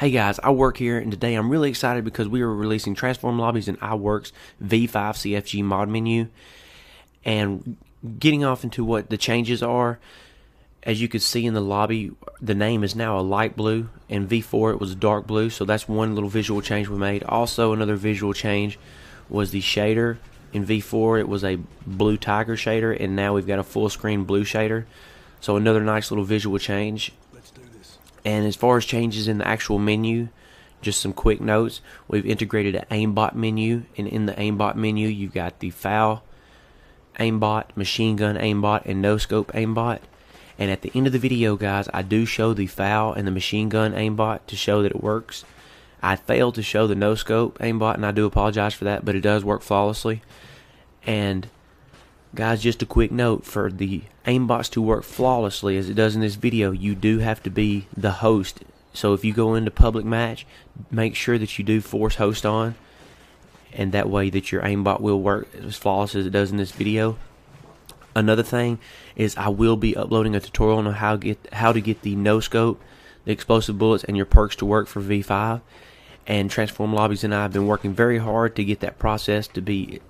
Hey guys, iWerc here and today I'm really excited because we are releasing Transform Lobbyz in iWerc's V5 CFG mod menu and getting off into what the changes are. As you can see in the lobby, the name is now a light blue and V4 it was dark blue, so that's one little visual change we made. Also another visual change was the shader. In V4 it was a blue tiger shader and now we've got a full screen blue shader. So another nice little visual change and as far as changes in the actual menu, just some quick notes. We've integrated an aimbot menu, and in the aimbot menu, you've got the foul aimbot, machine gun aimbot, and no scope aimbot. And at the end of the video, guys, I do show the foul and the machine gun aimbot to show that it works. I failed to show the no scope aimbot, and I do apologize for that, but it does work flawlessly. And Guys, just a quick note for the aimbots to work flawlessly as it does in this video, you do have to be the host. So if you go into public match, make sure that you do force host on and that way that your aimbot will work as flawless as it does in this video. Another thing is I will be uploading a tutorial on how get how to get the no scope, the explosive bullets, and your perks to work for V5. And Transform Lobbyz and I have been working very hard to get that process to be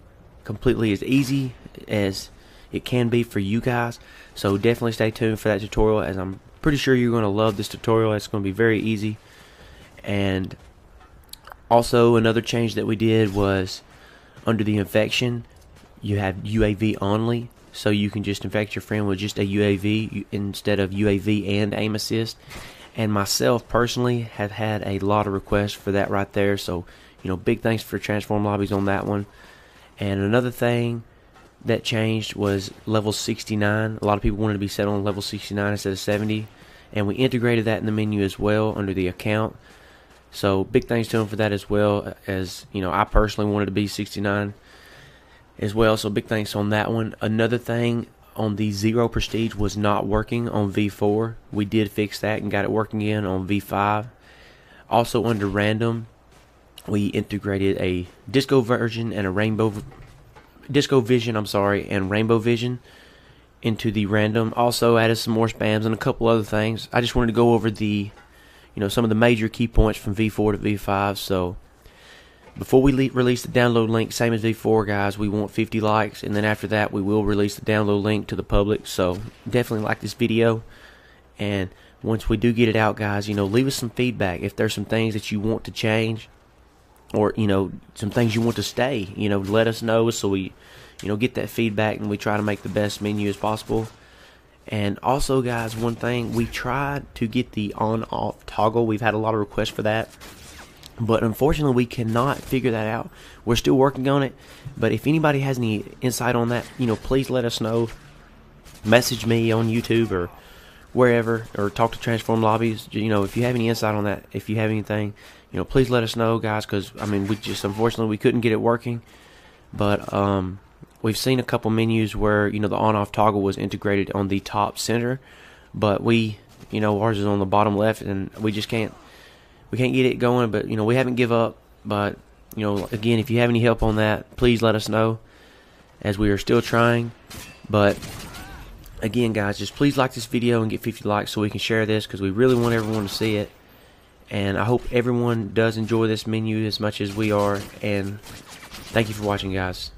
completely as easy as it can be for you guys. So definitely stay tuned for that tutorial as I'm pretty sure you're going to love this tutorial. It's going to be very easy. And also another change that we did was under the infection you have UAV only so you can just infect your friend with just a UAV instead of UAV and aim assist. And myself personally have had a lot of requests for that right there. So, you know, big thanks for Transform Lobbyz on that one. And another thing that changed was level 69. A lot of people wanted to be set on level 69 instead of 70, and we integrated that in the menu as well under the account. So big thanks to them for that as well. As you know, I personally wanted to be 69 as well. So big thanks on that one. Another thing on the zero prestige was not working on V4. We did fix that and got it working again on V5. Also under random, we integrated a disco version and a rainbow disco vision i'm sorry and rainbow vision into the random. Also added some more spams and a couple other things. I just wanted to go over the you know some of the major key points from v4 to v5 so before we release the download link same as v4 guys we want 50 likes. And then after that we will release the download link to the public. So definitely like this video. And once we do get it out guys you know leave us some feedback. If there's some things that you want to change or you know some things you want to stay you know let us know so we you know get that feedback and we try to make the best menu as possible. And also guys one thing we tried to get the on off toggle. We've had a lot of requests for that. But unfortunately we cannot figure that out. We're still working on it. But if anybody has any insight on that you know please let us know. Message me on youtube or wherever or talk to Transform Lobbyz you know if you have any insight on that if you have anything you know, please let us know, guys, because I mean, we just unfortunately we couldn't get it working, but um, we've seen a couple menus where you know the on-off toggle was integrated on the top center, but we, you know, ours is on the bottom left, and we just can't we can't get it going. But you know, we haven't give up. But you know, again, if you have any help on that, please let us know, as we are still trying. But again, guys, just please like this video and get 50 likes so we can share this because we really want everyone to see it. And I hope everyone does enjoy this menu as much as we are. And thank you for watching, guys.